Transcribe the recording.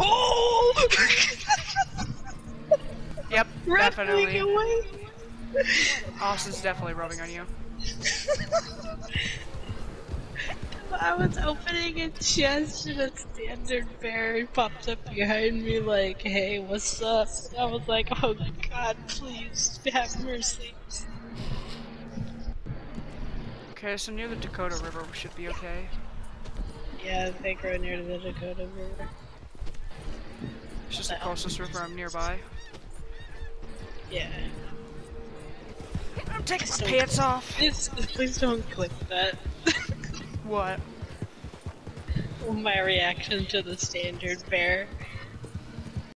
Oh! Yep, Rattling definitely. away. Austin's definitely rubbing on you. I was opening a chest and a standard bear popped up behind me like, hey, what's up? I was like, oh god, please have mercy. Okay, so near the Dakota River we should be okay. Yeah, they grow near the Dakota River. It's just the closest river I'm nearby. Yeah. I'm taking my So- pants off. Please, please don't click that. What? My reaction to the standard bear.